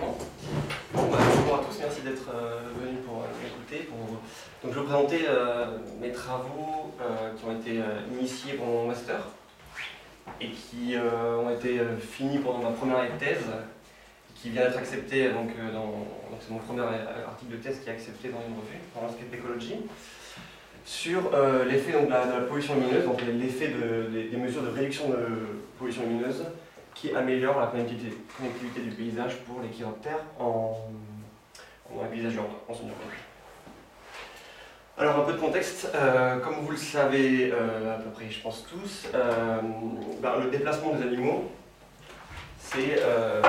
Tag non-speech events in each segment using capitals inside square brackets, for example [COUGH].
Bon, bah, bonjour à tous, merci d'être euh, venus pour euh, m'écouter. Pour... Donc, je vais vous présenter euh, mes travaux euh, qui ont été euh, initiés pour mon master et qui euh, ont été euh, finis pendant ma première thèse, qui vient d'être accepté. Donc, euh, c'est mon premier article de thèse qui est accepté dans une revue, dans l'Aspect Écologie, sur euh, l'effet de, la, de la pollution lumineuse, donc l'effet de, des, des mesures de réduction de pollution lumineuse qui améliore la connectivité, du paysage pour les chiroptères en, en un paysage urbain, en. Alors un peu de contexte, euh, comme vous le savez euh, à peu près je pense tous, euh, ben, le déplacement des animaux, c'est la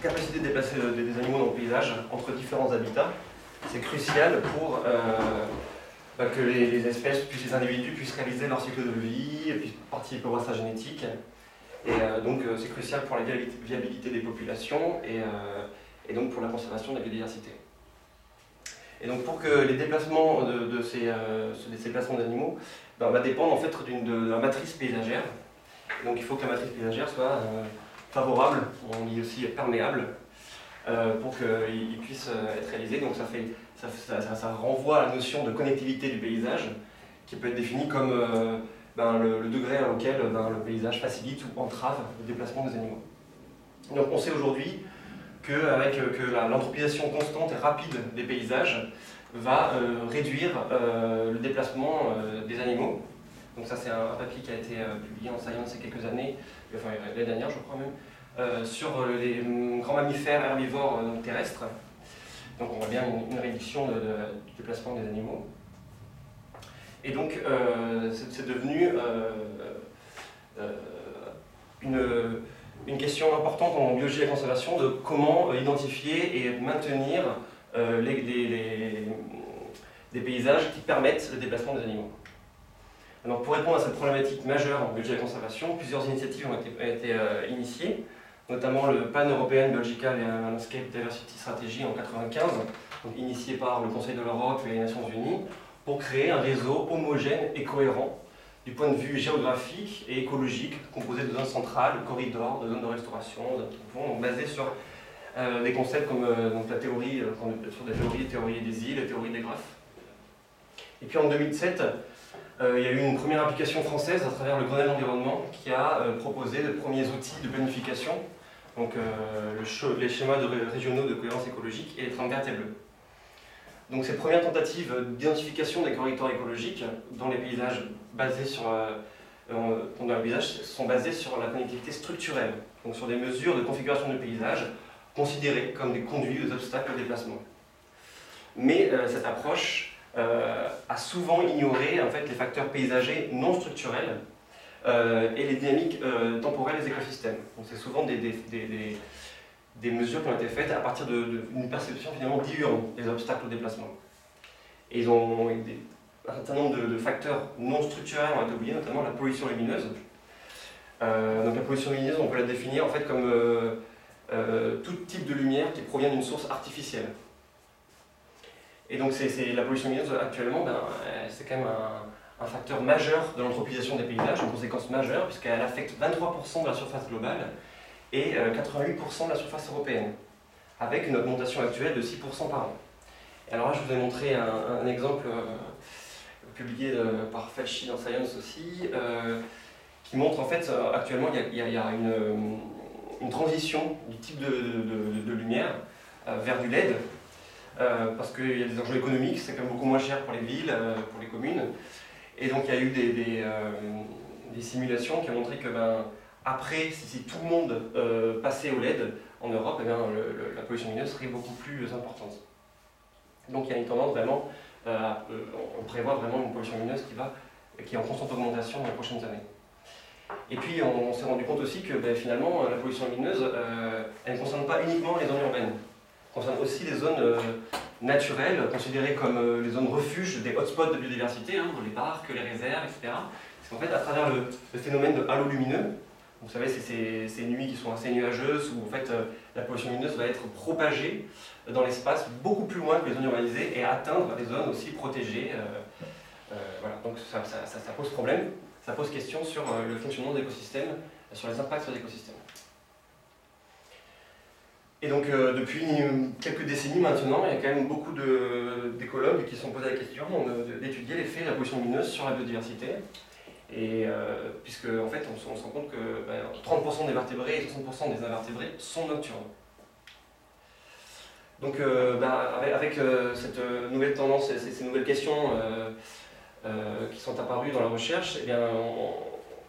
capacité de déplacer des, animaux dans le paysage entre différents habitats. C'est crucial pour ben, que les, les espèces, puis les individus puissent réaliser leur cycle de vie, puissent participer au brassage génétique. Et euh, donc euh, c'est crucial pour la viabi- viabilité des populations et, euh, et donc pour la conservation de la biodiversité. Et donc pour que les déplacements de, ces, déplacements d'animaux ben, va dépendre en fait d'une de, la matrice paysagère. Donc il faut que la matrice paysagère soit favorable, on dit aussi perméable, pour qu'il puisse être réalisé. Donc ça, fait, ça, renvoie à la notion de connectivité du paysage, qui peut être définie comme ben, le, degré auquel ben, le paysage facilite ou entrave le déplacement des animaux. Donc on sait aujourd'hui que la- l'anthropisation constante et rapide des paysages va euh, réduire euh, le déplacement euh, des animaux. Donc ça c'est un, papier qui a été euh, publié en Science il y a quelques années, enfin l'année dernière je crois même, euh, sur euh, les hum, grands mammifères herbivores euh, terrestres. Donc on voit bien une, réduction du déplacement des animaux. Et donc, euh, c'est devenu euh, euh, une, question importante en biologie et conservation de comment identifier et maintenir des paysages qui permettent le déplacement des animaux. Alors, pour répondre à cette problématique majeure en biologie et conservation, plusieurs initiatives ont été, initiées, notamment le Pan European Biological Landscape Diversity Strategy en 1995, donc initié par le Conseil de l'Europe et les Nations Unies, pour créer un réseau homogène et cohérent du point de vue géographique et écologique, composé de zones centrales, de corridors, de zones de restauration, de basé sur euh, des concepts comme euh, la théorie, euh, sur des théories, théorie des îles, théorie des graphes. Et puis en 2007, euh, il y a eu une première application française à travers le Grenelle Environnement qui a proposé les premiers outils de planification, donc les schémas régionaux de cohérence écologique et les 30 vertes et bleues. Donc ces premières tentatives d'identification des corridors écologiques dans les paysages basés sur euh, euh, sont basés sur la connectivité structurelle, donc sur des mesures de configuration du paysage considérées comme des conduits aux obstacles au déplacement. Mais euh, cette approche a souvent ignoré en fait, les facteurs paysagers non structurels et les dynamiques temporelles des écosystèmes. C'est souvent des- des mesures qui ont été faites à partir d'une perception finalement diurne des obstacles au déplacement. Et ils ont un certain nombre de, facteurs non structurels ont été oubliés, notamment la pollution lumineuse. Euh, donc la pollution lumineuse, on peut la définir en fait comme euh, euh, tout type de lumière qui provient d'une source artificielle. Et donc c'est, la pollution lumineuse actuellement, ben, c'est quand même un, un facteur majeur de l'anthropisation des paysages, une conséquence majeure puisqu'elle affecte 23% de la surface globale et euh, 88% de la surface européenne, avec une augmentation actuelle de 6% par an. Et alors là, je vous ai montré un, exemple euh, publié euh, par Felchi dans Science aussi, euh, qui montre en fait, euh, actuellement, il y a, une, euh, transition du type de, lumière euh, vers du LED, euh, parce qu'il y a des enjeux économiques, c'est quand même beaucoup moins cher pour les villes, euh, pour les communes. Et donc il y a eu euh, des simulations qui ont montré que ben, après, si, tout le monde euh, passait au LED en Europe, eh bien, la pollution lumineuse serait beaucoup plus importante. Donc il y a une tendance vraiment, euh, euh, on prévoit vraiment une pollution lumineuse qui, va, qui est en constante augmentation dans les prochaines années. Et puis on, s'est rendu compte aussi que ben, finalement la pollution lumineuse, elle ne concerne pas uniquement les zones urbaines, elle concerne aussi les zones naturelles, considérées comme les zones refuges des hotspots de biodiversité, hein, les parcs, les réserves, etc. Parce qu'en fait, à travers le, le phénomène de halo lumineux, vous savez, c'est ces, nuits qui sont assez nuageuses où en fait, euh, la pollution lumineuse va être propagée dans l'espace beaucoup plus loin que les zones urbanisées et atteindre des zones aussi protégées. euh, euh, voilà. Donc ça, pose problème, ça pose question sur le fonctionnement de l'écosystème, sur les impacts sur l'écosystème. Et donc depuis quelques décennies maintenant, il y a quand même beaucoup d'écologues qui se sont posés la question d'étudier l'effet de la pollution lumineuse sur la biodiversité. Et puisque en fait on, se rend compte que 30% ben, des vertébrés et 60% des invertébrés sont nocturnes. Donc ben, avec, cette nouvelle tendance et ces, nouvelles questions qui sont apparues dans la recherche, eh bien,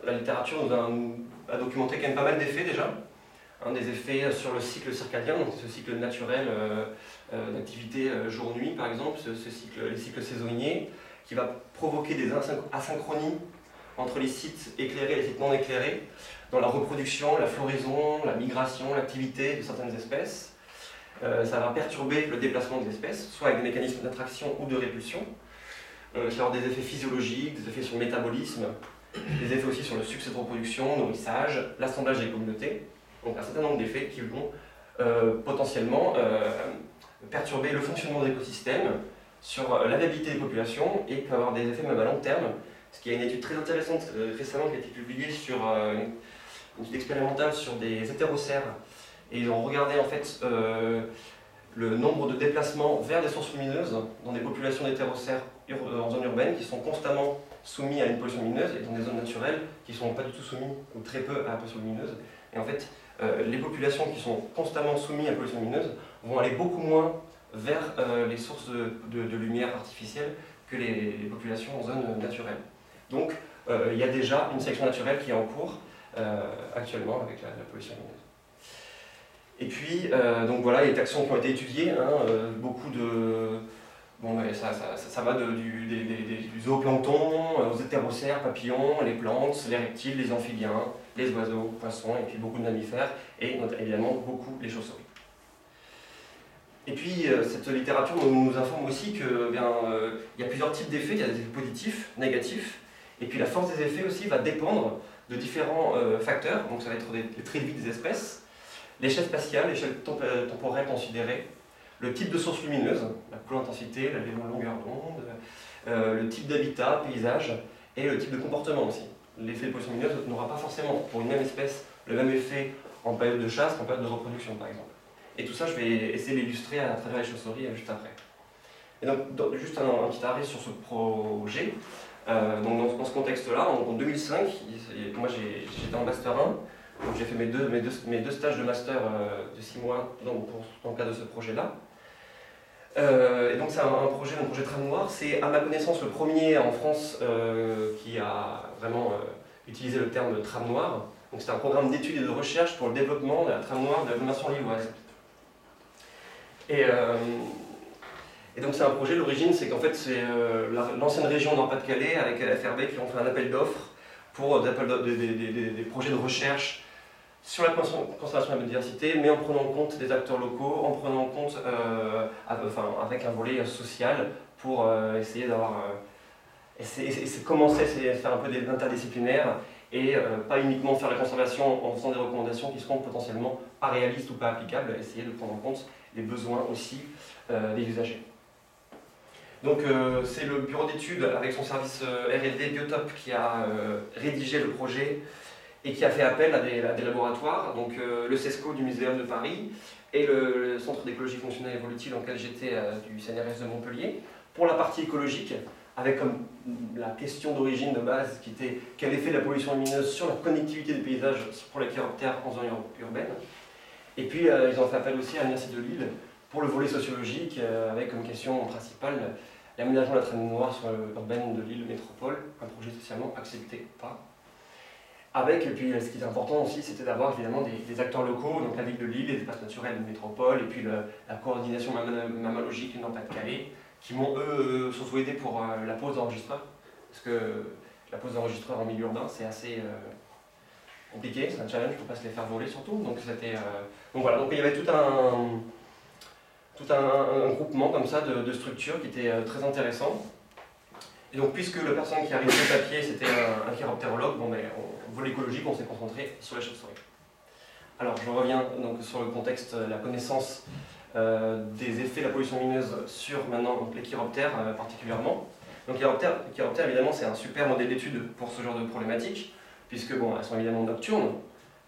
la littérature nous a, documenté quand même pas mal d'effets déjà. Des effets sur le cycle circadien, donc ce cycle naturel euh, euh, d'activité euh, jour-nuit par exemple, ce, cycle, les cycles saisonniers, qui va provoquer des asynchronies entre les sites éclairés et les sites non éclairés, dans la reproduction, la floraison, la migration, l'activité de certaines espèces. ça va perturber le déplacement des espèces, soit avec des mécanismes d'attraction ou de répulsion. ça va avoir des effets physiologiques, des effets sur le métabolisme, des effets aussi sur le succès de reproduction, nourrissage, l'assemblage des communautés. Donc un certain nombre d'effets qui vont euh, potentiellement euh, perturber le fonctionnement de l'écosystème, sur euh, la viabilité des populations et peut avoir des effets même à long terme. Parce qu'il y a une étude très intéressante récemment qui a été publiée sur une étude expérimentale sur des hétérocères et ils ont regardé en fait le nombre de déplacements vers des sources lumineuses dans des populations d'hétérocères en zone urbaine qui sont constamment soumis à une pollution lumineuse et dans des zones naturelles qui ne sont pas du tout soumis ou très peu à la pollution lumineuse. Et en fait, euh, les populations qui sont constamment soumises à la pollution lumineuse vont aller beaucoup moins vers euh, les sources de, lumière artificielle que les, populations en zone naturelle. Donc, euh, il y a déjà une sélection naturelle qui est en cours actuellement avec la, pollution lumineuse. Et puis, donc voilà, les taxons qui ont été étudiés, hein, beaucoup de, Bon, ça, va du, zooplancton aux hétérocères, papillons, les plantes, les reptiles, les amphibiens, les oiseaux, poissons, et puis beaucoup de mammifères, et évidemment beaucoup les chauves-souris. Et puis, euh, cette littérature nous, informe aussi qu'il eh euh, y a plusieurs types d'effets, il y a des effets positifs, négatifs, et puis la force des effets aussi va dépendre de différents euh, facteurs, donc ça va être les traits de vie des espèces, l'échelle spatiale, l'échelle temporelle considérée, le type de source lumineuse, la couleur intensité, la longueur d'onde, euh, le type d'habitat, paysage, et le type de comportement aussi. L'effet de pollution lumineuse n'aura pas forcément, pour une même espèce, le même effet en période de chasse qu'en période de reproduction, par exemple. Et tout ça, je vais essayer d'illustrer à travers les chauves-souris euh, juste après. Et donc, juste un, petit arrêt sur ce projet. Euh, donc dans, ce contexte-là, en, 2005, moi j'étais en Master 1, donc j'ai fait mes deux, stages de Master de 6 mois dans, le cadre de ce projet-là. Euh, et donc c'est un, projet, un projet tram noir. C'est à ma connaissance le premier en France euh, qui a vraiment euh, utilisé le terme tram noir. Donc c'est un programme d'études et de recherche pour le développement de la tram noire de l'agglomération lilloise. Et, et donc c'est un projet, l'origine c'est qu'en fait c'est l'ancienne région Nord-Pas-de-Calais avec la FRB qui ont fait un appel d'offres pour des, des, projets de recherche sur la conservation de la biodiversité, mais en prenant en compte des acteurs locaux, en prenant en compte, euh, enfin, avec un volet social pour euh, essayer d'avoir, euh, essayer, commencer à faire un peu d'interdisciplinaire et pas uniquement faire la conservation en faisant des recommandations qui seront potentiellement pas réalistes ou pas applicables, essayer de prendre en compte les besoins aussi des usagers. Donc c'est le bureau d'études avec son service R&D Biotop qui a rédigé le projet et qui a fait appel à des, laboratoires, donc euh, le CESCO du Muséum de Paris et le, Centre d'écologie fonctionnelle évolutive dans lequel j'étais euh, du CNRS de Montpellier, pour la partie écologique, avec comme la question d'origine de base qui était quel effet la pollution lumineuse sur la connectivité des paysages pour les chiroptères en zone urbaine. Et puis euh, ils ont fait appel aussi à l'Université de Lille pour le volet sociologique, avec comme question principale l'aménagement de la traîne noire sur l'urbaine de Lille Métropole, un projet socialement accepté pas. Avec, et puis ce qui est important aussi, c'était d'avoir évidemment des, acteurs locaux, donc la ville de Lille, les espaces naturels de métropole, et puis la coordination mammalogique Nord-Pas-de-Calais, qui m'ont eux surtout aidé pour euh, la pose d'enregistreur, parce que la pose d'enregistreur en milieu urbain, c'est assez euh, compliqué, c'est un challenge pour ne pas se les faire voler surtout. Donc, c'était, euh, donc voilà, donc il y avait tout un, un, groupement comme ça de, structures qui était très intéressant. Et donc, puisque la personne qui arrivait au papier, c'était un, chiroptérologue, bon, ben, on, volet écologique, on s'est concentré sur les chauves-souris. Alors, je reviens donc sur le contexte, la connaissance euh, des effets de la pollution lumineuse sur maintenant les chiroptères euh, particulièrement. Donc, les chiroptères, évidemment, c'est un super modèle d'étude pour ce genre de problématiques, puisque bon, elles sont évidemment nocturnes,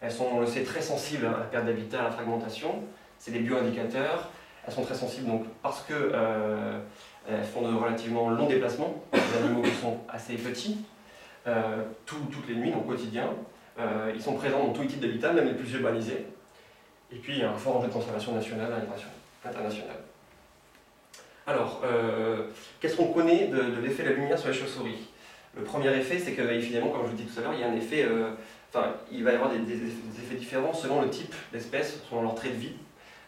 elles sont, on le sait, très sensibles à la perte d'habitat, à la fragmentation, c'est des bioindicateurs. Elles sont très sensibles donc, parce que euh, elles font de relativement longs déplacements, des animaux qui sont assez petits, euh, toutes les nuits, donc au quotidien. Euh, ils sont présents dans tous les types d'habitats, même les plus urbanisés. Et puis il y a un fort enjeu de conservation nationale et internationale. Alors, qu'est-ce qu'on connaît de, l'effet de la lumière sur les chauves-souris? Le premier effet, c'est que, comme je vous dis tout à l'heure, il y a un effet, enfin, il va y avoir des, des effets différents selon le type d'espèce, selon leur trait de vie.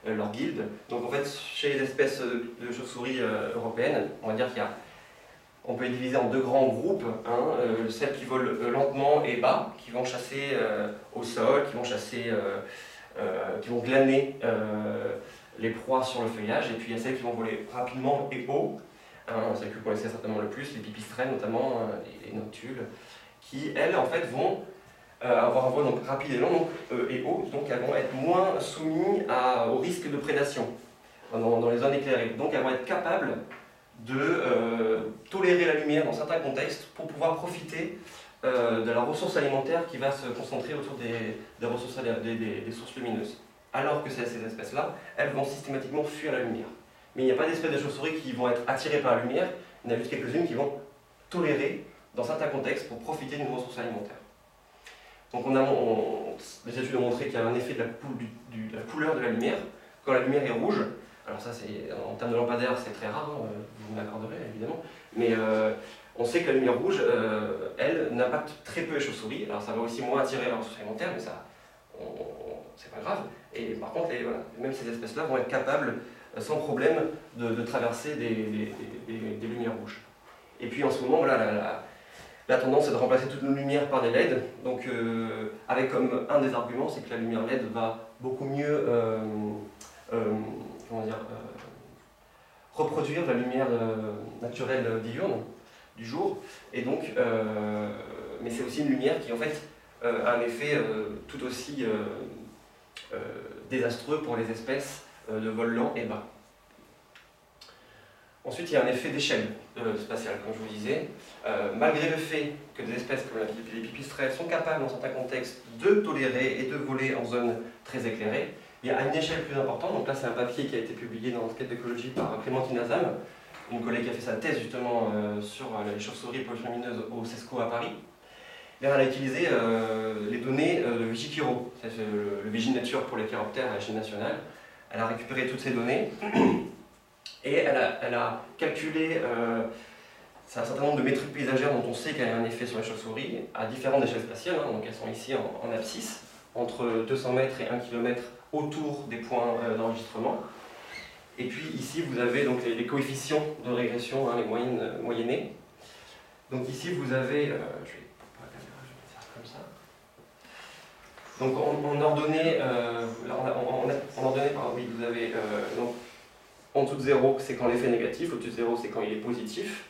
Euh, leur guilde. Donc en fait, chez les espèces de chauves-souris euh, européennes, on va dire qu'il y a on peut les diviser en deux grands groupes, hein, euh, celles qui volent lentement et bas, qui vont chasser au sol, qui vont chasser, qui vont glaner les proies sur le feuillage, et puis il y a celles qui vont voler rapidement et haut, hein, celles que vous connaissez certainement le plus, les pipistrelles notamment, les, les, noctules, qui elles en fait vont euh, avoir un vol donc, rapide et long donc, euh, et haut, donc elles vont être moins soumises au risque de prédation dans, dans, les zones éclairées. Donc elles vont être capables de euh, tolérer la lumière dans certains contextes pour pouvoir profiter de la ressource alimentaire qui va se concentrer autour des, ressources, des, sources lumineuses. Alors que ces espèces-là, elles vont systématiquement fuir la lumière. Mais il n'y a pas d'espèces de chauves-souris qui vont être attirées par la lumière, il y en a juste quelques-unes qui vont tolérer dans certains contextes pour profiter d'une ressource alimentaire. Donc on a, les études ont montré qu'il y a un effet de la, couleur de la lumière. Quand la lumière est rouge, alors ça c'est en termes de lampadaire c'est très rare, hein, vous m'accorderez évidemment, mais euh, on sait que la lumière rouge, euh, elle, n'impacte très peu les chauves-souris. Alors ça va aussi moins attirer ressource alimentaire, mais ça, c'est pas grave. Et par contre, même ces espèces-là vont être capables, euh, sans problème, de, traverser des, lumières rouges. Et puis en ce moment, voilà, la tendance est de remplacer toute nos lumières par des LED, donc euh, avec comme un des arguments, c'est que la lumière LED va beaucoup mieux euh, euh, reproduire la lumière naturelle diurne du jour, et donc, mais c'est aussi une lumière qui en fait a un effet tout aussi désastreux pour les espèces de vol lent et bas. Ensuite, il y a un effet d'échelle euh, spatiale, comme je vous disais. Euh, malgré le fait que des espèces comme les pipistrelles sont capables, dans certains contextes, de tolérer et de voler en zone très éclairée, il y a une échelle plus importante. Donc là, c'est un papier qui a été publié dans Enquête d'écologie par Clémentine Azam, une collègue qui a fait sa thèse justement euh, sur les chauves-souris lumineuses au CESCO à Paris. elle a utilisé les données de Vigikiro, le, le Viginature pour les chiroptères à l'échelle nationale. Elle a récupéré toutes ces données [CLEARS THROAT] et elle a, calculé euh, un certain nombre de métriques paysagères dont on sait qu'elle a un effet sur les chauves-souris à différentes échelles spatiales. Hein. donc elles sont ici en, abscisse, entre 200 mètres et 1 km autour des points euh, d'enregistrement. Et puis ici, vous avez donc les, coefficients de régression, hein, les moyennes euh, moyennées. Donc ici, vous avez, je vais faire comme ça. Donc en, ordonnée, en, ordonnée, oui, vous avez donc en dessous de 0, c'est quand l'effet est négatif. Au-dessus de 0, c'est quand il est positif.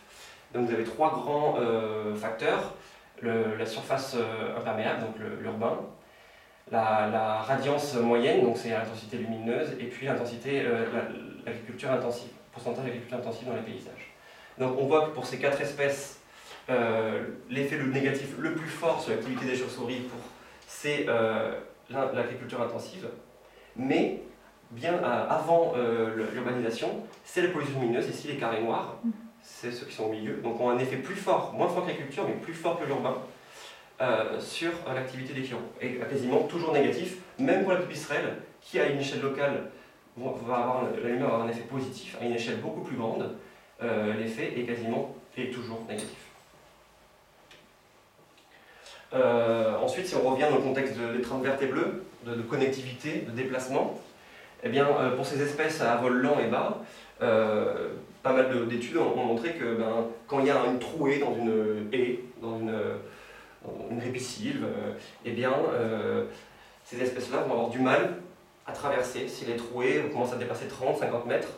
Donc vous avez trois grands euh, facteurs. la surface euh, imperméable, donc l'urbain. La, radiance moyenne, donc c'est l'intensité lumineuse. Et puis l'intensité, euh, l'agriculture intensive, pourcentage d'agriculture intensive dans les paysages. Donc on voit que pour ces quatre espèces, l'effet négatif le plus fort sur l'activité des chauves-souris, c'est l'agriculture intensive. Mais bien euh, avant euh, l'urbanisation, c'est la pollution lumineuse, ici les carrés noirs, mm. c'est ceux qui sont au milieu, donc ont un effet plus fort, moins fort que l'agriculture, mais plus fort que l'urbain, euh, sur l'activité des clients, et quasiment toujours négatif, même pour la pipistrelle, qui à une échelle locale va avoir, la lumière va avoir un effet positif, à une échelle beaucoup plus grande, l'effet est quasiment et toujours négatif. ensuite, si on revient dans le contexte des trains vertes et bleus, de connectivité, de déplacement, eh bien, euh, pour ces espèces à vol lent et bas, euh, pas mal d'études ont, montré que ben, quand il y a une trouée dans une haie, dans une, une euh, eh bien, ces espèces-là vont avoir du mal à traverser. Si les trouées commencent à dépasser 30-50 mètres,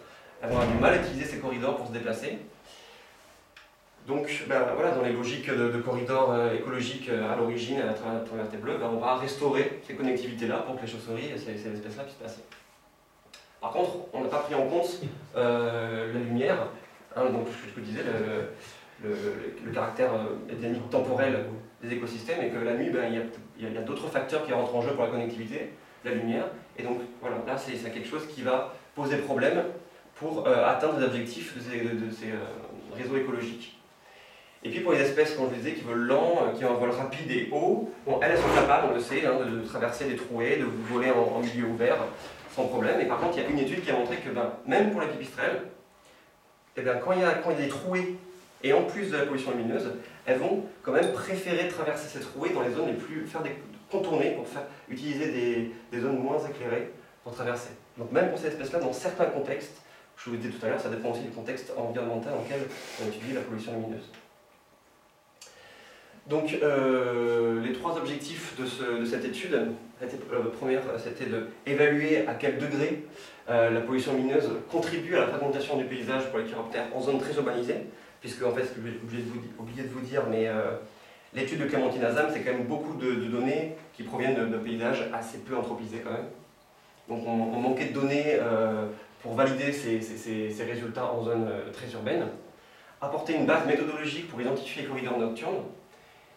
elles vont avoir du mal à utiliser ces corridors pour se déplacer. Donc ben, voilà, dans les logiques de, corridors écologiques à l'origine, à travers la bleue, ben, on va restaurer ces connectivités-là pour que les chauves-souris, ces, ces espèces-là puissent passer. Par contre, on n'a pas pris en compte euh, la lumière, hein, donc ce que je disais, le, caractère euh, temporel des écosystèmes, et que la nuit, ben, il y a, d'autres facteurs qui rentrent en jeu pour la connectivité. la lumière. Et donc voilà, là c'est quelque chose qui va poser problème pour atteindre les objectifs de ces, réseaux écologiques. Et puis pour les espèces, comme je disais, qui volent lent, qui ont un vol rapide et haut, elles, sont capables, on le sait, hein, de, traverser des trouées, de voler en, milieu ouvert problème. Et par contre, il y a une étude qui a montré que ben, même pour les pipistrelles, eh bien, quand, il y a, quand il y a des trouées et en plus de la pollution lumineuse, elles vont quand même préférer traverser ces trouées dans les zones les plus. faire des contourner pour faire, utiliser des, des zones moins éclairées pour traverser. Donc même pour ces espèces-là, dans certains contextes, je vous disais tout à l'heure, ça dépend aussi du contexte environnemental dans lequel on étudie la pollution lumineuse. Donc euh, les trois objectifs de, cette étude, la euh, première c'était d'évaluer à quel degré euh, la pollution lumineuse contribue à la fragmentation du paysage pour les chiroptères en zone très urbanisée, puisque en fait, ce que j'ai oublié, de vous dire, mais l'étude de Clémentine Azam, c'est quand même beaucoup de, données qui proviennent de, paysages assez peu anthropisés quand même. Donc on, manquait de données pour valider ces, ces, résultats en zone très urbaine, apporter une base méthodologique pour identifier les corridors nocturnes,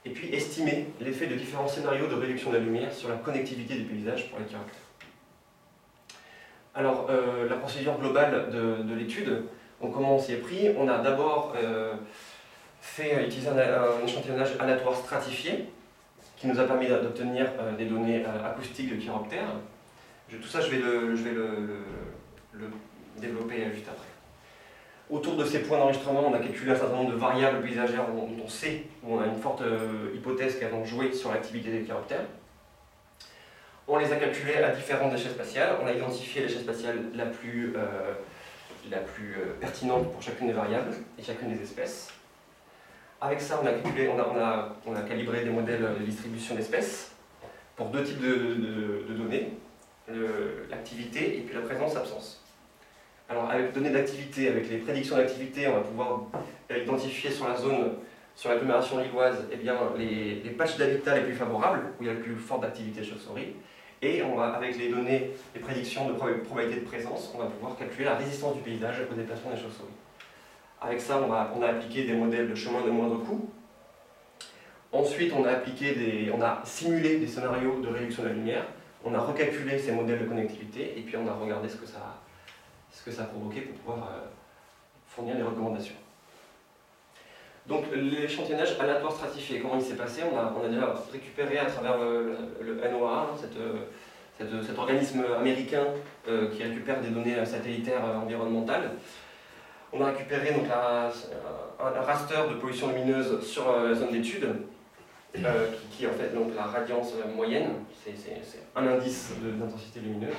et puis estimer l'effet de différents scénarios de réduction de la lumière sur la connectivité du paysage pour les caractères. Alors, euh, la procédure globale de, l'étude, on commence y est pris. On a d'abord euh, fait utiliser un, échantillonnage aléatoire stratifié qui nous a permis d'obtenir euh, des données acoustiques de chiroptères. tout ça, je vais le, je vais le développer juste après. Autour de ces points d'enregistrement, on a calculé un certain nombre de variables paysagères dont on sait, où on a une forte euh, hypothèse qu'elles vont jouer sur l'activité des chiroptères. On les a calculées à différentes échelles spatiales. On a identifié l'échelle spatiale la plus, euh, la plus euh, pertinente pour chacune des variables et chacune des espèces. Avec ça, on a, calculé, on a, on a, calibré des modèles de distribution d'espèces pour deux types de, de données, l'activité et puis la présence-absence. Alors avec données d'activité, avec les prédictions d'activité, on va pouvoir euh, identifier sur la zone, sur l'agglomération lilloise, eh bien, les, les patchs d'habitat les plus favorables, où il y a le plus forte activité chauve-souris. Et on va, avec les données, les prédictions de probabilité de présence, on va pouvoir calculer la résistance du paysage au déplacement des chauves-souris. Avec ça, on, a appliqué des modèles de chemin de moindre coût. Ensuite, on a, appliqué on a simulé des scénarios de réduction de la lumière. On a recalculé ces modèles de connectivité et puis on a regardé ce que ça a ce que ça a provoqué pour pouvoir euh, fournir les recommandations. Donc l'échantillonnage aléatoire stratifié, comment il s'est passé? On a, on a, déjà récupéré à travers le, NOAA, hein, cet organisme américain euh, qui récupère des données satellitaires euh, environnementales. On a récupéré donc, un, raster de pollution lumineuse sur la zone d'étude, qui, est en fait donc, la radiance moyenne, c'est un indice d'intensité lumineuse.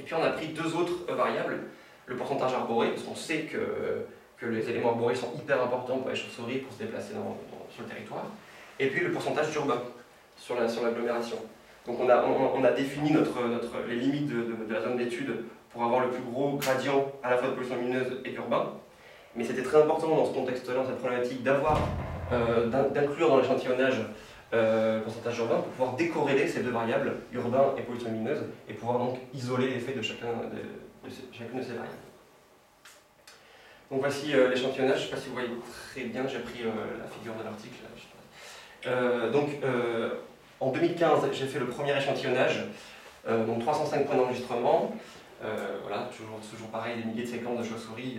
Et puis on a pris deux autres variables, le pourcentage arboré, parce qu'on sait que, que, les éléments arborés sont hyper importants pour les chauves-souris pour se déplacer sur le territoire, et puis le pourcentage urbain sur l'agglomération. Donc on a, on, a défini notre, notre, les limites de, la zone d'étude pour avoir le plus gros gradient à la fois de pollution lumineuse et urbain. Mais c'était très important dans ce contexte-là, dans cette problématique, d'avoir, euh, d'inclure dans l'échantillonnage euh, pourcentage urbain pour pouvoir décorréler ces deux variables, urbain et pollution lumineuse, et pouvoir donc isoler l'effet de, de, chacune de ces variables. Donc voici euh, l'échantillonnage, je ne sais pas si vous voyez très bien, j'ai pris euh, la figure de l'article. donc en 2015, j'ai fait le premier échantillonnage, donc 305 points d'enregistrement. voilà, toujours, toujours pareil, des milliers de séquences de chauves-souris,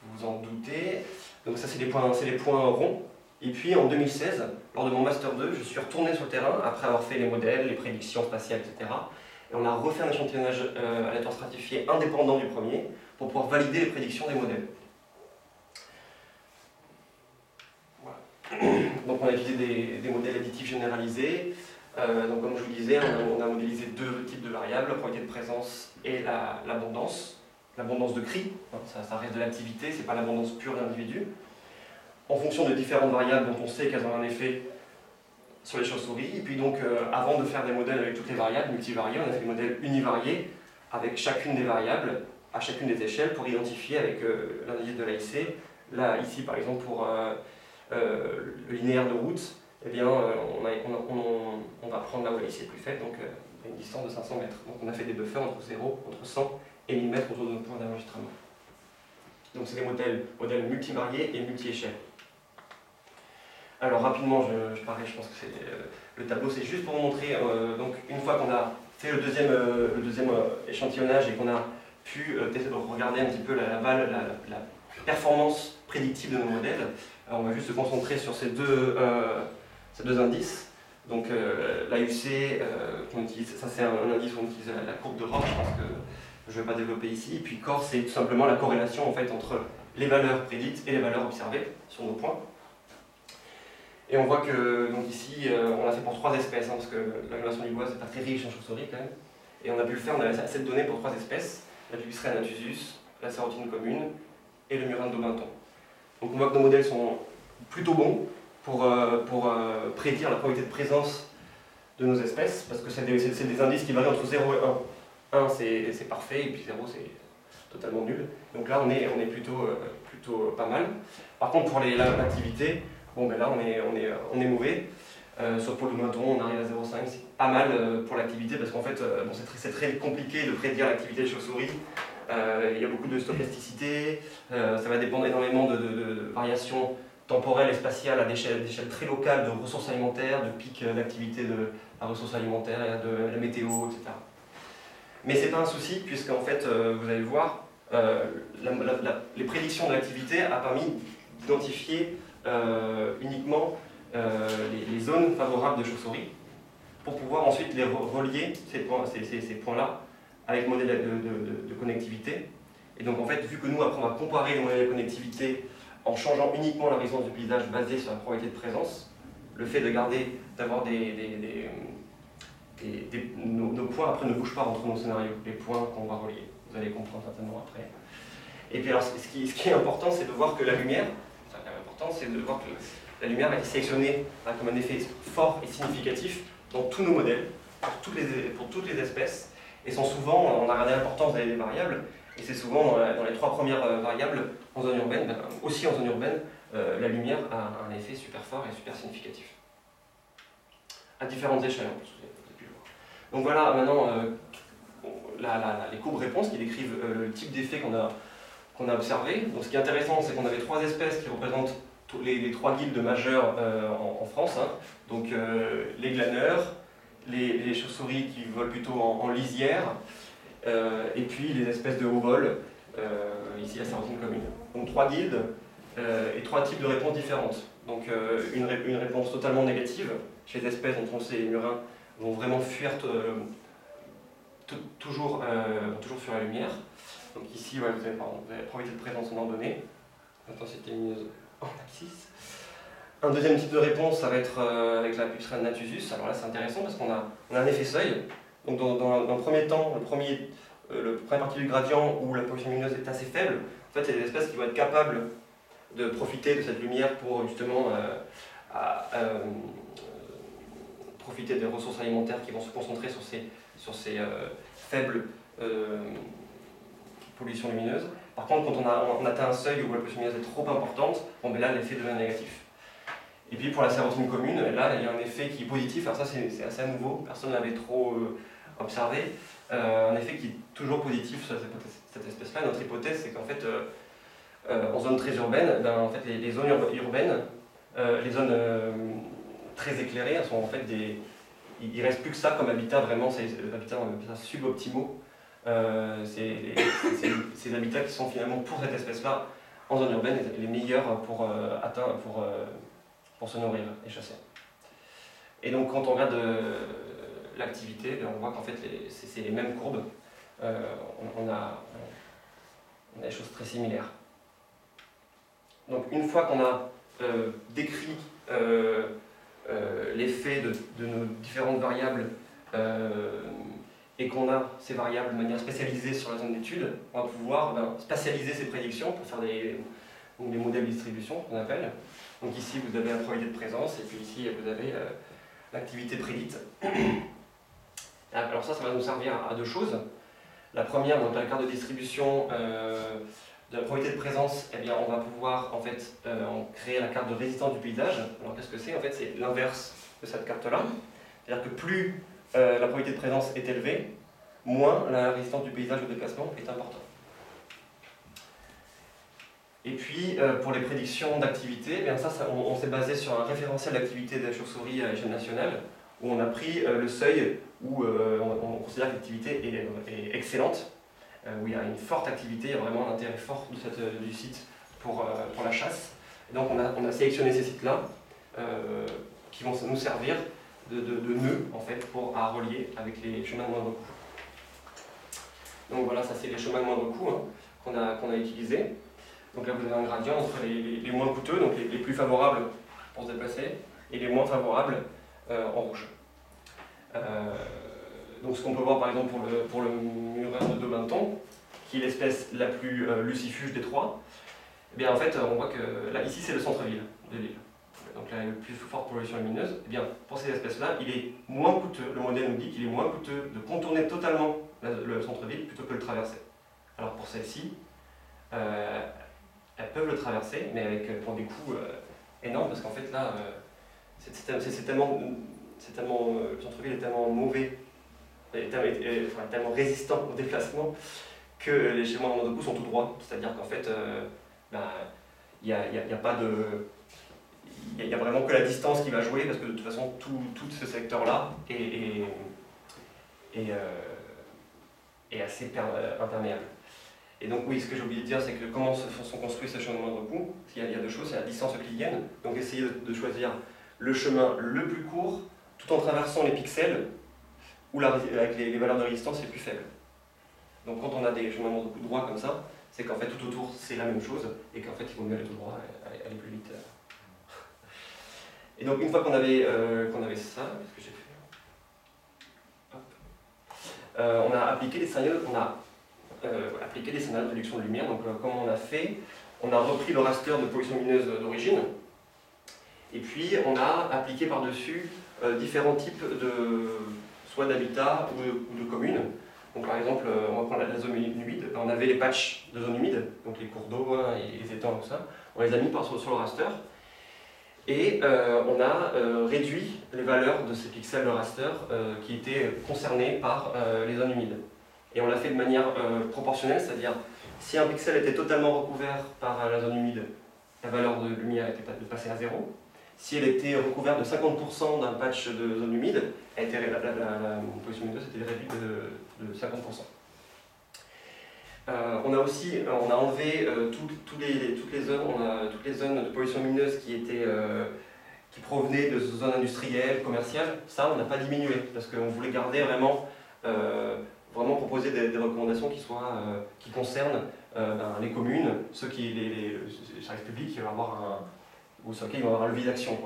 vous vous en doutez. Donc ça c'est des points, c'est les points ronds. Et puis en 2016, lors de mon Master 2, je suis retourné sur le terrain après avoir fait les modèles, les prédictions spatiales, etc. Et on a refait un échantillonnage euh, aléatoire stratifié indépendant du premier pour pouvoir valider les prédictions des modèles. [CLEARS THROAT] Donc on a utilisé des, modèles additifs généralisés. Euh, donc comme je vous disais, on a, modélisé deux types de variables, la probabilité de présence et l'abondance. l'abondance de cris, ça, ça reste de l'activité, c'est pas l'abondance pure d'individus en fonction de différentes variables dont on sait qu'elles ont un effet sur les chauves-souris. Et puis donc, euh, avant de faire des modèles avec toutes les variables, multivariés, on a fait des modèles univariés avec chacune des variables à chacune des échelles pour identifier avec euh, l'indice de l'AIC. Là, ici, par exemple, pour euh, le linéaire de route, eh bien, on, va prendre là où l'AIC est plus faible, donc une distance de 500 mètres. Donc on a fait des buffers entre 0, entre 100 et 1000 mètres autour de notre point d'enregistrement. Donc c'est des modèles, modèles multivariés et multi-échelles. Alors rapidement, je, je, je pense que c'est euh, le tableau, c'est juste pour montrer, euh, donc une fois qu'on a fait le deuxième, deuxième échantillonnage et qu'on a pu regarder un petit peu la, performance prédictive de nos modèles, on va juste se concentrer sur ces deux, ces deux indices. Donc l'AUC, ça c'est un, indice où on utilise la, courbe de Roche, je pense que je ne vais pas développer ici. Et puis CORE, c'est tout simplement la corrélation en fait, entre les valeurs prédites et les valeurs observées sur nos points. Et on voit que donc ici, euh, on l'a fait pour trois espèces, hein, parce que l'agglomération du bois, c'est pas très riche en chauve-souris quand même. Et on a pu le faire, on avait assez de données pour trois espèces, la Pipistrelle natusus, la Serotine commune et le Murin d'Aubinton. Donc on voit que nos modèles sont plutôt bons pour, euh, pour euh, prédire la probabilité de présence de nos espèces, parce que c'est des, des, indices qui varient entre 0 et 1. 1 c'est parfait, et puis 0 c'est totalement nul. Donc là on est, on est plutôt, plutôt pas mal. Par contre pour l'activité, Bon, ben là, on est, on est, on est mauvais. Euh, sauf pour le mouton, on arrive à 0,5, c'est pas mal euh, pour l'activité parce qu'en fait, euh, bon, c'est très, compliqué de prédire l'activité de chauve-souris. il y a beaucoup de stochasticité, ça va dépendre énormément de, variations temporelles et spatiales à des échelles très locales de ressources alimentaires, de pics d'activité de la ressource alimentaire, de la météo, etc. Mais c'est pas un souci puisqu'en fait, vous allez le voir, les prédictions de l'activité a permis d'identifier euh, uniquement euh, les, zones favorables de chauve-souris pour pouvoir ensuite les relier, ces points-là, ces, points avec modèle de, connectivité. Et donc en fait, vu que nous, après, on va comparer les modèles de connectivité en changeant uniquement la résistance du paysage basée sur la probabilité de présence, le fait de garder, d'avoir des, des, nos, nos, points après ne bougent pas entre nos scénarios, les points qu'on va relier. Vous allez comprendre certainement après. Et puis alors, ce qui, ce qui est important, c'est de voir que la lumière, c'est de voir que la lumière a été sélectionnée comme un effet fort et significatif dans tous nos modèles, pour toutes les, espèces, et sont souvent, on a regardé l'importance des variables, et c'est souvent dans, les trois premières euh, variables en zone urbaine, ben, aussi en zone urbaine, euh, la lumière a un effet super fort et super significatif. À différentes échelles, en plus, vous avez pu. Donc voilà, maintenant, euh, les courbes réponses qui décrivent le type d'effet qu'on a qu'on a observé. Donc, ce qui est intéressant, c'est qu'on avait trois espèces qui représentent les, trois guildes majeures euh, en, France. Hein. Donc euh, les glaneurs, les, chauves-souris qui volent plutôt en, lisière, euh, et puis les espèces de haut vol, ici la Serpentine commune. Donc trois guildes et trois types de réponses différentes. Donc une, une, réponse totalement négative, chez les espèces dont on sait les murins vont vraiment fuir toujours, toujours sur la lumière. Donc ici, vous, avez, vous avez probabilité de présence en ordonnée, intensité lumineuse en abscisse. Un deuxième type de réponse, ça va être euh, avec la pucerelle natusus. Alors là, c'est intéressant parce qu'on a, on a, un effet seuil. Donc dans, le premier temps, le premier, euh, le premier partie du gradient où la pollution lumineuse est assez faible, en fait, c'est des espèces qui vont être capables de profiter de cette lumière pour justement euh, profiter des ressources alimentaires qui vont se concentrer sur ces, sur ces faibles pollution lumineuse. Par contre, quand on, a, atteint un seuil où la pollution lumineuse est trop importante, bon, ben là, l'effet devient négatif. Et puis pour la sérotonine commune, là, il y a un effet qui est positif. Alors ça, c'est assez nouveau, personne ne l'avait trop euh, observé. Euh, un effet qui est toujours positif sur cette espèce-là. Notre hypothèse, c'est qu'en fait, euh, en zone très urbaine, ben, en fait, les, zones urbaines, les zones très éclairées, sont en fait des... Il ne reste plus que ça comme habitat, vraiment, c'est habitats suboptimaux. Euh, les habitats qui sont finalement pour cette espèce-là en zone urbaine les meilleurs pour, euh, atteindre, pour, euh, pour se nourrir et chasser. Et donc quand on regarde l'activité, ben, on voit qu'en fait c'est les mêmes courbes. On, a, on, a, des choses très similaires. Donc une fois qu'on a décrit l'effet de, de, nos différentes variables et qu'on a ces variables de manière spécialisée sur la zone d'étude, on va pouvoir ben, spatialiser ces prédictions pour faire des, modèles de distribution qu'on appelle. Donc ici vous avez la probabilité de présence et puis ici vous avez euh, l'activité prédite. [COUGHS] Alors ça, ça va nous servir à deux choses. La première, dans la carte de distribution euh, de la probabilité de présence, eh bien, on va pouvoir en fait euh, créer la carte de résistance du paysage. Alors qu'est-ce que c'est? En fait, c'est l'inverse de cette carte-là. C'est-à-dire que plus euh, la probabilité de présence est élevée, moins la résistance du paysage au déplacement est importante. Et puis, euh, pour les prédictions d'activité, eh ça, on, s'est basé sur un référentiel d'activité des chauves-souris à l'échelle nationale, où on a pris euh, le seuil où on, considère que l'activité est, excellente, où il y a une forte activité, il y a vraiment un intérêt fort du site pour, la chasse. Donc on a sélectionné ces sites-là qui vont nous servir de, nœuds en fait, pour, à relier avec les chemins de moindre coût. Donc voilà, ça c'est les chemins de moindre coût hein, qu'on a, a utilisés. Donc là vous avez un gradient entre les, moins coûteux, donc les, plus favorables pour se déplacer, et les moins favorables euh, en rouge. Euh, donc ce qu'on peut voir par exemple pour le, pour le murin de Dobenton, qui est l'espèce la plus euh, lucifuge des trois, eh bien en fait on voit que là ici c'est le centre-ville de l'île donc la plus forte pollution lumineuse, eh bien, pour ces espèces-là, il est moins coûteux, le modèle nous dit qu'il est moins coûteux de contourner totalement le centre-ville plutôt que le traverser. Alors pour celles-ci, euh, elles peuvent le traverser, mais avec euh, pour des coûts euh, énormes, parce qu'en fait là, tellement, tellement, le centre-ville est tellement mauvais, tellement, résistant au déplacement, que les schémas de coût sont tout droits. C'est-à-dire qu'en fait, ben, il n'y a, a, pas de il n'y a, vraiment que la distance qui va jouer, parce que de toute façon, tout, tout ce secteur-là est, est, est, euh, assez imperméable. Et donc oui, ce que j'ai oublié de dire, c'est que comment sont construits ces chemins de moindre coût il, y a deux choses, c'est la distance euclidienne, donc essayer de, choisir le chemin le plus court, tout en traversant les pixels, où avec les, valeurs de résistance les plus faibles. Donc quand on a des chemins de moindre droits comme ça, c'est qu'en fait tout autour c'est la même chose, et qu'en fait il vaut mieux aller tout droit, et aller plus vite. Et donc une fois qu'on avait, euh, avait ça, qu'est-ce que j'ai fait euh, On a appliqué des scénarios, on a euh, appliqué des de réduction de lumière. Donc comment on a fait On a repris le raster de pollution lumineuse d'origine, et puis on a appliqué par-dessus différents types de soit d'habitat ou, de, communes. Donc par exemple, on va prendre la, zone humide, on avait les patchs de zone humide, donc les cours d'eau hein, et les étangs, tout ça. On les a mis par, sur, sur le raster. Et euh, on a euh, réduit les valeurs de ces pixels de raster euh, qui étaient concernés par les zones humides. Et on l'a fait de manière proportionnelle, c'est-à-dire si un pixel était totalement recouvert par la zone humide, la valeur de lumière était passée à zéro. Si elle était recouverte de 50% d'un patch de zone humide, elle était, la, la, position était réduite de, de 50%. Euh, on a aussi euh, on a enlevé euh, les, toutes, les zones, toutes les zones de pollution lumineuse qui, qui provenaient de zones industrielles, commerciales. Ça, on n'a pas diminué parce qu'on voulait garder vraiment, vraiment proposer des, recommandations qui, soient, qui concernent ben, les communes, ceux qui, les, services publics qui vont avoir un, sur lesquels ils vont avoir un levier d'action.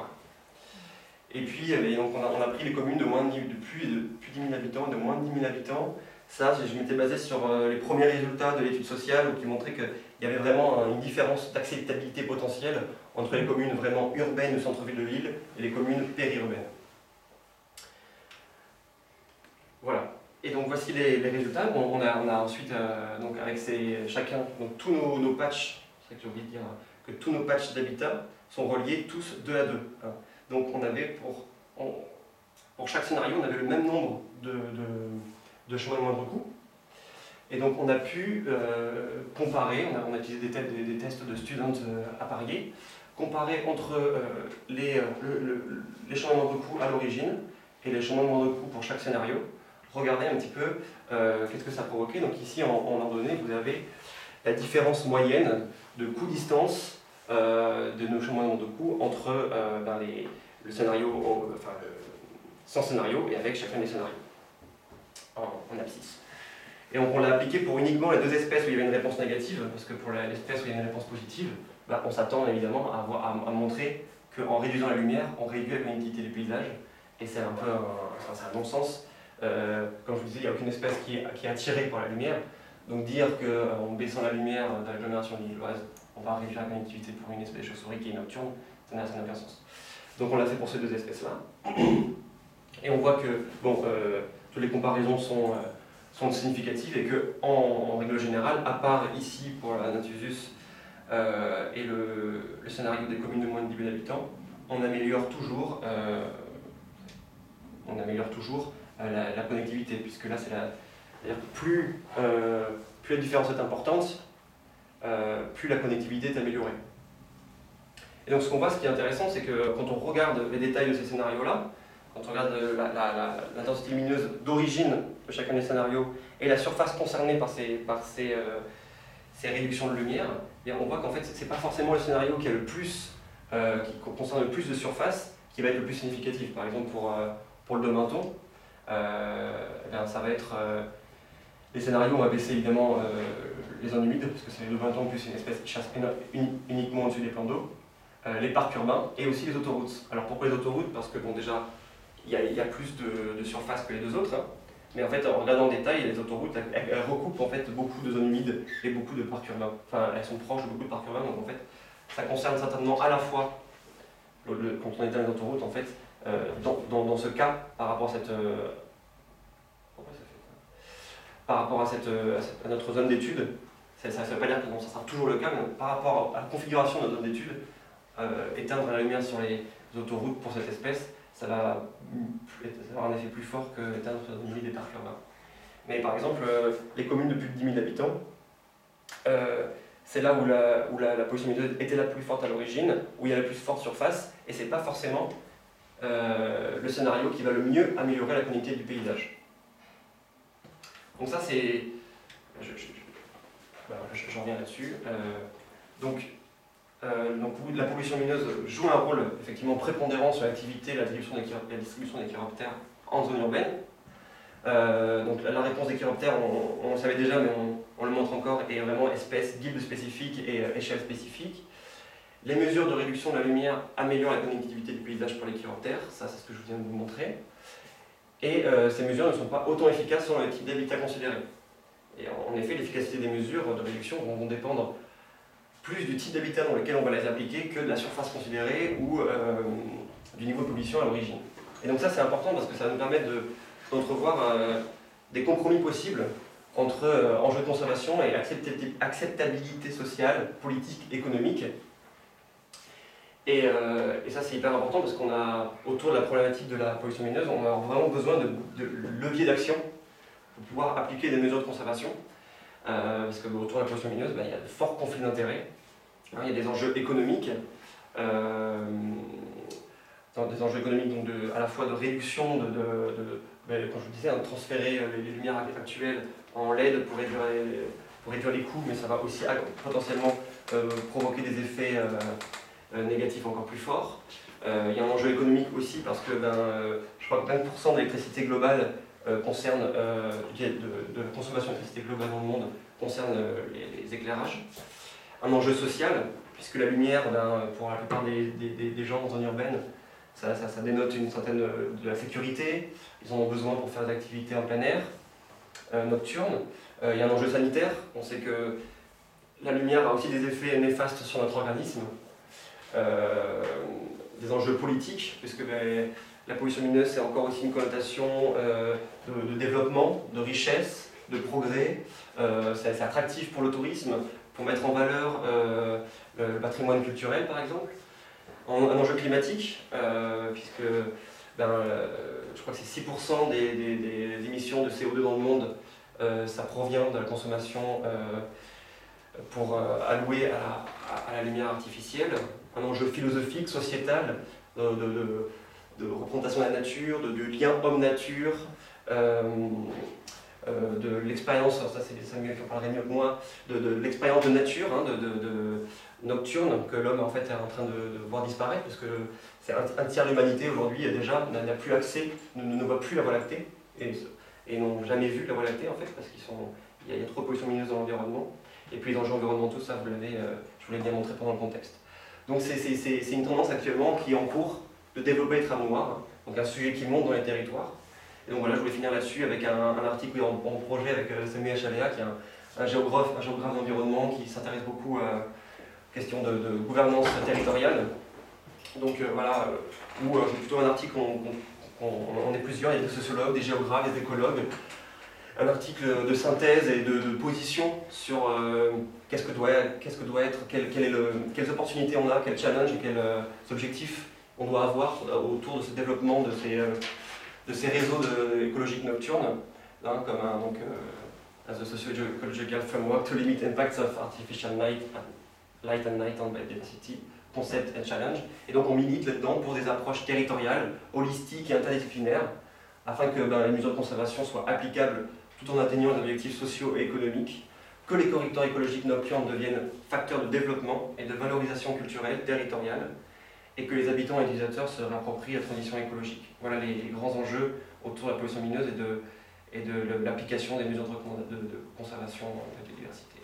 Et puis, donc on, a, on, a, pris les communes de, moins de, de, plus, de plus de 10 000 habitants, de moins de 10 000 habitants, ça, je m'étais basé sur euh, les premiers résultats de l'étude sociale qui montraient qu'il y avait vraiment une différence d'acceptabilité potentielle entre les communes vraiment urbaines du centre-ville de Lille et les communes périurbaines. Voilà. Et donc voici les, résultats. on, a, ensuite, euh, donc avec ces, chacun, donc tous nos, patchs, c'est que j'ai oublié de dire, que tous nos patchs d'habitat sont reliés tous deux à deux. Hein. Donc on avait pour, pour chaque scénario, on avait le même nombre de chemin de coût. Et donc on a pu euh, comparer, on a, utilisé des, tests de students euh, à parier, comparer entre euh, les, chemins de coût à l'origine et les chemins de coût pour chaque scénario, regarder un petit peu qu'est-ce que ça provoquait. Donc ici en, ordonnée, vous avez la différence moyenne de coût-distance de nos chemins de coût entre ben, le scénario, sans scénario et avec chacun des scénarios en, abscisse. Et on, l'a appliqué pour uniquement les deux espèces où il y avait une réponse négative, parce que pour l'espèce où il y a une réponse positive, bah, on s'attend évidemment à, montrer qu'en réduisant la lumière, on réduit la connectivité du paysage, et c'est un peu un, non-sens. Euh, comme je vous disais, il n'y a aucune espèce qui est, qui est, attirée par la lumière, donc dire qu'en euh, baissant la lumière dans l'agglomération lilloise, on va réduire la connectivité pour une espèce de chauve-souris qui est nocturne, ça n'a aucun sens. Donc on l'a fait pour ces deux espèces-là. Et on voit que, bon, euh, les comparaisons sont, euh, sont significatives et que, en, règle générale, à part ici pour la Natusus euh, et le, scénario des communes de moins de 10 000 habitants, on améliore toujours, euh, on améliore toujours la, connectivité, puisque là, c'est la. Plus, plus la différence est importante, plus la connectivité est améliorée. Et donc ce qu'on voit, ce qui est intéressant, c'est que quand on regarde les détails de ces scénarios-là, quand on regarde l'intensité lumineuse d'origine de chacun des scénarios et la surface concernée par ces, ces réductions de lumière, et on voit qu'en fait, ce n'est pas forcément le scénario qui, a le plus, qui concerne le plus de surface qui va être le plus significatif. Par exemple, pour, le Domenton, eh ça va être les scénarios, on va baisser évidemment euh, les zones humides, parce que c'est les 20 ans plus une espèce qui chasse uniquement au-dessus des plans d'eau, euh, les parcs urbains et aussi les autoroutes. Alors pourquoi les autoroutes? Parce que bon déjà, il y, a plus de, surface que les deux autres, hein. mais en fait en regardant en détail, les autoroutes, elles, recoupent en fait beaucoup de zones humides et beaucoup de parcs urbains. Enfin, elles sont proches de beaucoup de parcs urbains, donc en fait, ça concerne certainement à la fois, quand on éteint les autoroutes, en fait, euh, dans, ce cas, par rapport à cette par rapport à, cette, euh, notre zone d'étude. Ça ne veut pas dire que ça sera toujours le cas, mais par rapport à la configuration de notre zone d'étude, euh, éteindre la lumière sur les autoroutes pour cette espèce, ça va, avoir un effet plus fort que éteindre sur une des parcs urbains. Mais par exemple, euh, les communes de plus de 10 000 habitants, c'est là où, la, où la, pollution était la plus forte à l'origine, où il y a la plus forte surface, et c'est pas forcément le scénario qui va le mieux améliorer la connectivité du paysage. Donc ça c'est... Bah, j'en reviens là-dessus. Euh, donc, euh, la pollution lumineuse joue un rôle effectivement prépondérant sur l'activité la distribution des chiroptères en zone urbaine. Euh, la, réponse des chiroptères, on, le savait déjà, mais on, le montre encore, est vraiment espèce, guilde spécifique et échelle spécifique. Les mesures de réduction de la lumière améliorent la connectivité du paysage pour les chiroptères, ça c'est ce que je viens de vous montrer. Et euh, ces mesures ne sont pas autant efficaces selon le type d'habitat considéré. En effet, l'efficacité des mesures de réduction vont, dépendre plus du type d'habitat dans lequel on va les appliquer que de la surface considérée ou euh, du niveau de pollution à l'origine. Et donc ça c'est important parce que ça nous permettre d'entrevoir euh, des compromis possibles entre enjeux de conservation et acceptabilité sociale, politique, économique, euh, et, ça, c'est hyper important parce qu'on a, autour de la problématique de la pollution lumineuse, on a vraiment besoin de, leviers d'action pour pouvoir appliquer des mesures de conservation. Euh, parce que autour de la pollution lumineuse, bah, il y a de forts conflits d'intérêts. Hein, il y a des enjeux économiques, euh, des enjeux économiques donc à la fois de réduction, de, ben, je vous disais, hein, de transférer les, lumières actuelles en LED pour réduire les, pour réduire les coûts, mais ça va aussi potentiellement provoquer des effets euh, négatif encore plus fort. Euh, il y a un enjeu économique aussi parce que ben, euh, je crois que 20% de globale concerne, de, la consommation d'électricité globale dans le monde concerne les, éclairages. Un enjeu social, puisque la lumière, ben, pour la plupart des, des, gens en zone urbaine, ça, ça, dénote une certaine de la sécurité, ils en ont besoin pour faire des activités en plein air, nocturnes. il y a un enjeu sanitaire, on sait que la lumière a aussi des effets néfastes sur notre organisme, euh, des enjeux politiques, puisque ben, la pollution lumineuse, c'est encore aussi une connotation euh, de, développement, de richesse, de progrès. Euh, c'est attractif pour le tourisme, pour mettre en valeur le patrimoine culturel, par exemple. un enjeu climatique, puisque ben, je crois que c'est 6% des, émissions de CO2 dans le monde, ça provient de la consommation pour allouer à la lumière artificielle un enjeu philosophique, sociétal, de, représentation de la nature, de, lien homme-nature, euh, euh, de l'expérience, ça c'est Samuel qui en parlerait mieux que moi, de, l'expérience de nature, hein, de, nocturne, que l'homme en fait est en train de, voir disparaître, parce que c'est un, tiers de l'humanité aujourd'hui déjà n'a plus accès, ne, ne, voit plus la Voie lactée, et, et n'ont jamais vu la Voie lactée en fait, parce qu'il y, y, a trop de pollution lumineuse dans l'environnement. Et puis les enjeux environnementaux, ça vous l'avez, euh, je vous l'ai bien montré pendant le contexte. Donc c'est une tendance actuellement qui est en cours de développer les trams noirs, donc un sujet qui monte dans les territoires. Et donc voilà, je voulais finir là-dessus avec un, article en, projet avec euh, Samuel Chaléa, qui est un, géographe, un géographe d'environnement qui s'intéresse beaucoup à questions de, gouvernance territoriale. Donc euh, voilà, euh, où c'est plutôt un article, on, on, est plusieurs, il y a des sociologues, des géographes, des écologues, un article de synthèse et de, position sur euh, qu'est-ce que doit, être, quelles opportunités on a, quels challenges et quels euh, objectifs on doit avoir autour de ce développement de ces, euh, de ces réseaux écologiques nocturnes, hein, comme un, donc, as a socio-ecological framework to limit impacts of artificial light, light and night on biodiversity, concept and challenge. Et donc on milite là-dedans pour des approches territoriales, holistiques et interdisciplinaires, afin que ben, les mesures de conservation soient applicables tout en atteignant les objectifs sociaux et économiques, que les corridors écologiques nocturnes deviennent facteurs de développement et de valorisation culturelle territoriale, et que les habitants et les utilisateurs se réapproprient la transition écologique. Voilà les, grands enjeux autour de la pollution mineuse et de, l'application des mesures de, de conservation de la biodiversité.